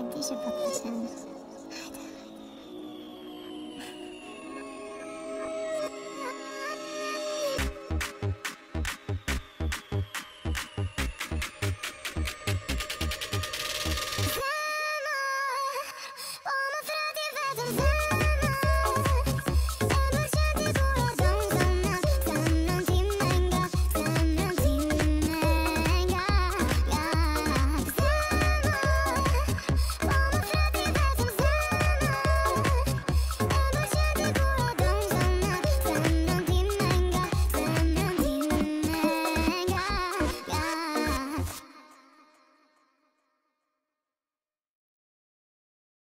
Inte köpa Poppelsen Samma Om